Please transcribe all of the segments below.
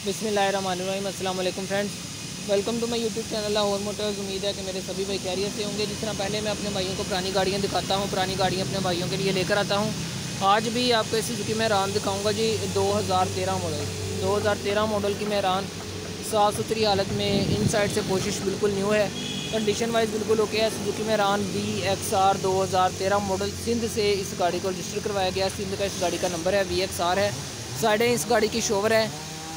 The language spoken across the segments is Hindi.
बिसमीम अल्लाम friends. Welcome to my YouTube channel और मोटर्स। उम्मीद है कि मेरे सभी भाई कैरियर से होंगे। जिस तरह पहले मैं अपने भाइयों को पुरानी गाड़ियाँ दिखाता हूँ, पुरानी गाड़ियाँ अपने भाइयों के लिए लेकर आता हूँ। आज भी आपको इसी चुकी मैं रान दिखाऊँगा जी 2013 मॉडल 2013 मॉडल की मैं रान साफ़ सुथरी हालत में इन साइड से कोशिश बिल्कुल न्यू है। कंडीशन वाइज बिल्कुल ओके है। सुजुकी में रान बी एक्स आर दो हज़ार तेरह मॉडल सिंध से इस गाड़ी को रजिस्टर करवाया गया सिंध का इस गाड़ी का नंबर है वी एक्स आर है। साइडें इस गाड़ी की शोवर है।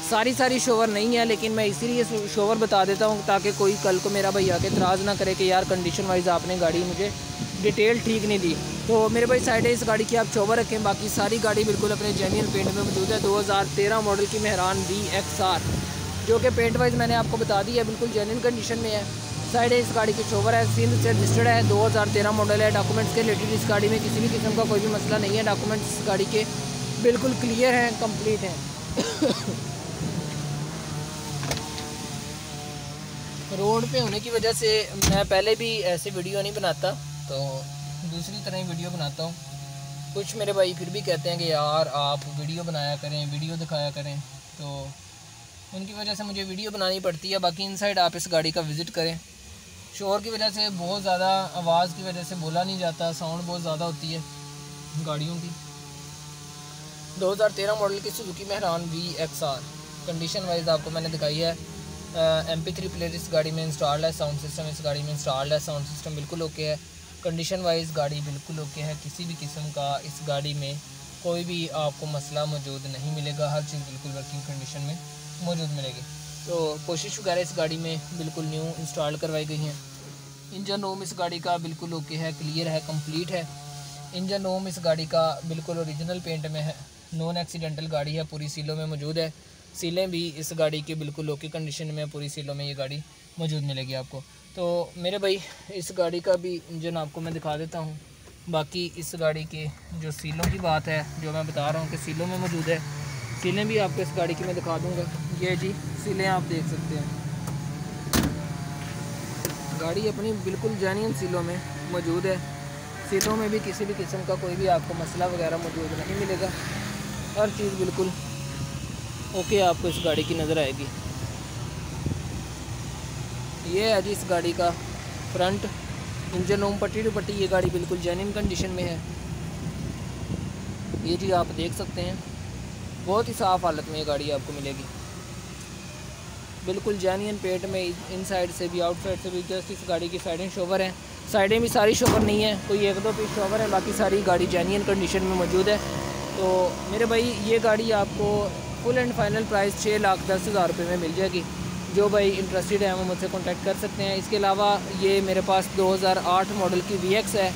सारी सारी शोवर नहीं है, लेकिन मैं इसीलिए शोवर बता देता हूँ ताकि कोई कल को मेरा भैया के इतराज़ ना करे कि यार कंडीशन वाइज आपने गाड़ी मुझे डिटेल ठीक नहीं दी। तो मेरे भाई साइड है इस गाड़ी की, आप शोवर रखें, बाकी सारी गाड़ी बिल्कुल अपने जेन्यन पेंट में मौजूद है। 2013 मॉडल की मेहरान वी एक्स आर जो कि पेंट वाइज मैंने आपको बता दी है, बिल्कुल जेन्यन कंडीशन में है। साइड है इस गाड़ी की, शोवर है सिंध से रजिस्टर्ड है। 2013 मॉडल है डॉक्यूमेंट्स के रिलेटेड इस गाड़ी में किसी भी किस्म का कोई भी मसला नहीं है। डॉक्यूमेंट्स गाड़ी के बिल्कुल क्लियर हैं कंप्लीट हैं। रोड पे होने की वजह से मैं पहले भी ऐसे वीडियो नहीं बनाता तो दूसरी तरह ही वीडियो बनाता हूँ। कुछ मेरे भाई फिर भी कहते हैं कि यार, आप वीडियो बनाया करें, वीडियो दिखाया करें तो उनकी वजह से मुझे वीडियो बनानी पड़ती है। बाकी इन साइड आप इस गाड़ी का विज़िट करें। शोर की वजह से बहुत ज़्यादा, आवाज़ की वजह से बोला नहीं जाता, साउंड बहुत ज़्यादा होती है गाड़ियों की। 2013 मॉडल की Suzuki Mehran V X R condition wise आपको मैंने दिखाई है। एम पी थ्री प्लेयर इस गाड़ी में इंस्टॉल्ड है साउंड सिस्टम इस गाड़ी में इंस्टॉल्ड है साउंड सिस्टम बिल्कुल ओके है। कंडीशन वाइज गाड़ी बिल्कुल ओके है, किसी भी किस्म का इस गाड़ी में कोई भी आपको मसला मौजूद नहीं मिलेगा, हर चीज़ बिल्कुल वर्किंग कंडीशन में मौजूद मिलेगी। तो कोशिश वगैरह इस गाड़ी में बिल्कुल न्यू इंस्टॉल करवाई गई हैं। इंजन रोम इस गाड़ी का बिल्कुल ओके है क्लियर है कंप्लीट है। इंजन रोम इस गाड़ी का बिल्कुल ओरिजिनल पेंट में है। नॉन एक्सीडेंटल गाड़ी है, पूरी सीलों में मौजूद है। सीलें भी इस गाड़ी की बिल्कुल ओके कंडीशन में, पूरी सीलों में ये गाड़ी मौजूद मिलेगी आपको। तो मेरे भाई, इस गाड़ी का भी इंजन आपको मैं दिखा देता हूँ, बाकी इस गाड़ी के जो सीलों की बात है, जो मैं बता रहा हूँ कि सीलों में मौजूद है, सीलें भी आपको इस गाड़ी की मैं दिखा दूँगा। ये जी, सीलें आप देख सकते हैं। गाड़ी अपनी बिल्कुल जैनियन सीलों में मौजूद है। सीलों में भी किसी भी किस्म का कोई भी आपको मसला वगैरह मौजूद नहीं मिलेगा। हर चीज़ बिल्कुल ओके आपको इस गाड़ी की नज़र आएगी। ये है जी इस गाड़ी का फ्रंट इंजन रूम पट्टी टू पट्टी, ये गाड़ी बिल्कुल जेन्यन कंडीशन में है। ये जी आप देख सकते हैं, बहुत ही साफ़ हालत में ये गाड़ी आपको मिलेगी। बिल्कुल जेन्यन पेट में इन साइड से भी आउट साइड से भी जस्ट इस गाड़ी की साइडें शोवर हैं। साइडें भी सारी शोवर नहीं है, कोई एक दो पीस शोवर है, बाकी सारी गाड़ी जेन्यन कंडीशन में मौजूद है। तो मेरे भाई, ये गाड़ी आपको फुल एंड फाइनल प्राइस छः लाख दस हज़ार रुपये में मिल जाएगी। जो भाई इंटरेस्टेड है वो मुझसे कॉन्टैक्ट कर सकते हैं। इसके अलावा ये मेरे पास 2008 मॉडल की वीएक्स है।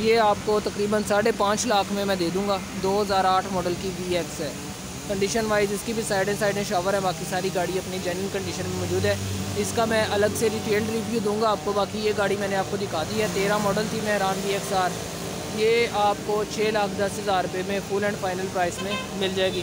ये आपको तकरीबन साढ़े पाँच लाख में मैं दे दूँगा। 2008 मॉडल की वीएक्स है। कंडीशन वाइज इसकी भी साइडें साइडें शावर है। बाकी सारी गाड़ी अपनी जेन्यन कंडीशन में मौजूद है। इसका मैं अलग से डिटेल्ड रिव्यू दूँगा आपको। बाकी ये गाड़ी मैंने आपको दिखा दी है। तेरह मॉडल थी मेहरान वी एक्स आर ये आपको छः लाख दस हज़ार रुपये में फुल एंड फाइनल प्राइस में मिल जाएगी।